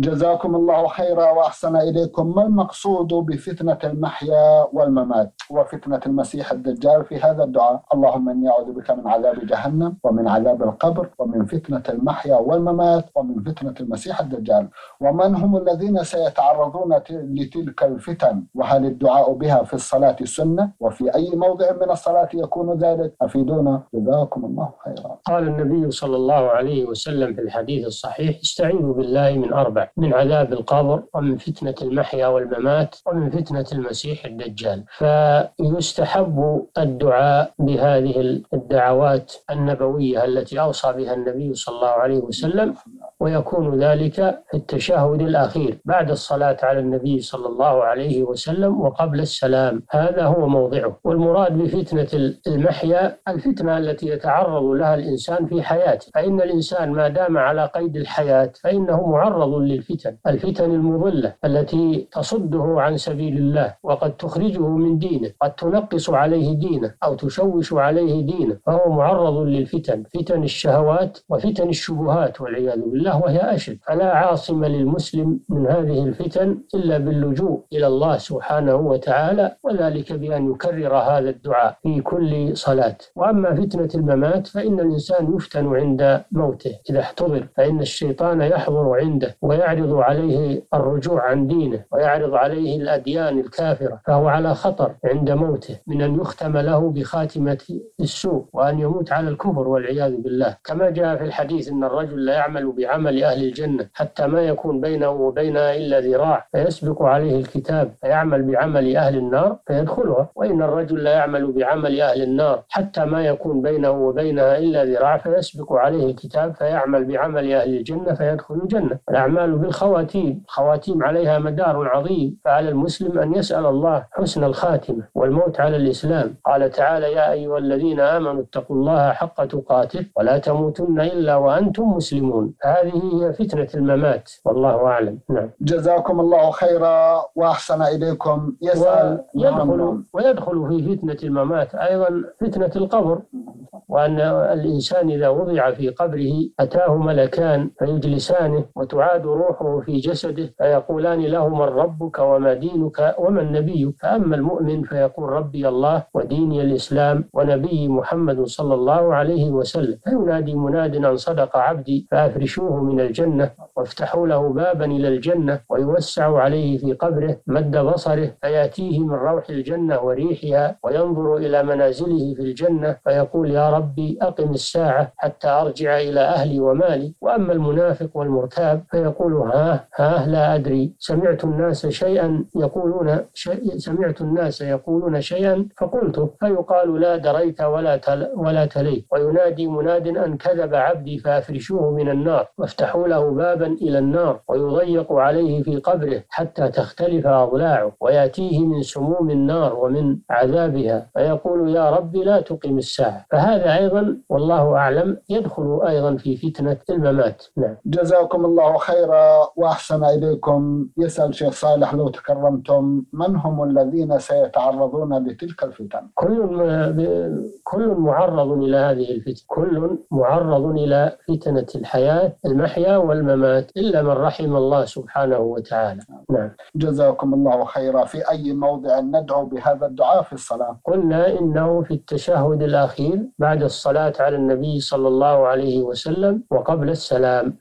جزاكم الله خيرا وأحسن إليكم. ما المقصود بفتنة المحيا والممات وفتنة المسيح الدجال في هذا الدعاء؟ اللهم إني أعوذ بك من عذاب جهنم ومن عذاب القبر ومن فتنة المحيا والممات ومن فتنة المسيح الدجال. ومن هم الذين سيتعرضون لتلك الفتن؟ وهل الدعاء بها في الصلاة سنة؟ وفي أي موضع من الصلاة يكون ذلك؟ أفيدونا. جزاكم الله خيرا. قال النبي صلى الله عليه وسلم في الحديث الصحيح استعيذوا بالله من من عذاب القبر ومن فتنة المحيا والممات ومن فتنة المسيح الدجال. فيستحب الدعاء بهذه الدعوات النبوية التي أوصى بها النبي صلى الله عليه وسلم ويكون ذلك في التشهد الأخير بعد الصلاة على النبي صلى الله عليه وسلم وقبل السلام. هذا هو موضعه. والمراد بفتنة المحيا الفتنة التي يتعرض لها الإنسان في حياته. فإن الإنسان ما دام على قيد الحياة فإنه معرض للفتن. الفتن المضلة التي تصده عن سبيل الله وقد تخرجه من دينه قد تنقص عليه دينه أو تشوش عليه دينه فهو معرض للفتن. فتن الشهوات وفتن الشبهات والعياذ بالله. وهي أشد. فلا عاصم للمسلم من هذه الفتن إلا باللجوء إلى الله سبحانه وتعالى وذلك بأن يكرر هذا الدعاء في كل صلاة. وأما فتنة الممات فإن الإنسان يفتن عند موته إذا احتضر فإن الشيطان يحضر عنده ويعرض عليه الرجوع عن دينه ويعرض عليه الأديان الكافرة فهو على خطر عند موته من أن يختم له بخاتمة السوء وأن يموت على الكفر والعياذ بالله. كما جاء في الحديث أن الرجل لا يعمل بعمل أهل الجنة حتى ما يكون بينه وبينها إلا ذراع. فيسبق عليه الكتاب فيعمل بعمل أهل النار فيدخلها. وإن الرجل لا يعمل بعمل أهل النار حتى ما يكون بينه وبينها إلا ذراع فيسبق عليه الكتاب فيعمل بعمل أهل الجنة فيدخل الجنة. الأعمال بالخواتيم خواتيم عليها مدار عظيم. فعلى المسلم أن يسأل الله حسن الخاتمة والموت على الإسلام. قال تعالى يا أيها الذين آمنوا اتقوا الله حق تقاته ولا تموتن إلا وأنتم مسلمون. هذه هي فتنة الممات والله أعلم نعم. جزاكم الله خيرا وأحسن إليكم. يسأل ويدخل, ويدخل في فتنة الممات أيضا فتنة القبر. وأن الإنسان إذا وضع في قبره أتاه ملكان فيجلسانه وتعاد روحه في جسده فيقولان له من ربك وما دينك ومن نبيك فأما المؤمن فيقول ربي الله وديني الإسلام ونبي محمد صلى الله عليه وسلم. فينادي مناد أن صدق عبدي فأفرشوه من الجنة وافتحوا له بابا إلى الجنة ويوسع عليه في قبره مد بصره فيأتيه من روح الجنة وريحها وينظر إلى منازله في الجنة فيقول يا ربي أقم الساعة حتى أرجع إلى أهلي ومالي. وأما المنافق والمرتاب فيقول ها ها لا أدري. سمعت الناس شيئا يقولون شيء سمعت الناس يقولون شيئا فقلته فيقال لا دريت ولا تل ولا تليت وينادي مناد أن كذب عبدي فأفرشوه من النار. وافتحوا له بابا إلى النار. ويضيق عليه في قبره حتى تختلف أضلاعه. ويأتيه من سموم النار ومن عذابها. فيقول يا رب لا تقم الساعة. فهذا أيضا والله أعلم يدخل أيضا في فتنة الممات. نعم. جزاكم الله خيرا وأحسن إليكم. يسأل شيخ صالح لو تكرمتم من هم الذين سيتعرضون لتلك الفتن؟ كل كل معرض إلى هذه الفتن كل معرض إلى فتنة الحياة المحيا والممات إلا من رحم الله سبحانه وتعالى. نعم. جزاكم الله خيرا. في أي موضع ندعو بهذا الدعاء في الصلاة؟ قلنا إنه في التشهد الأخير بعد الصلاة على النبي صلى الله عليه وسلم وقبل السلام.